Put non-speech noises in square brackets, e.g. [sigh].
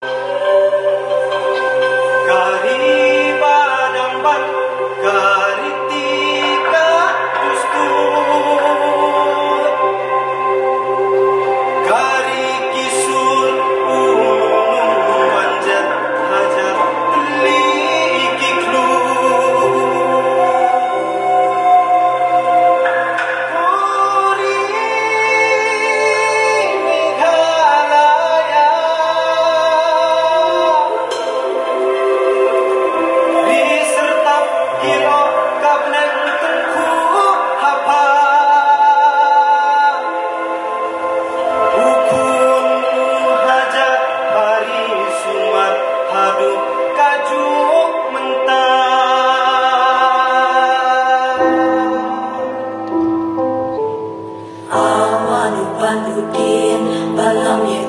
Bye. [laughs] But bikin belum ya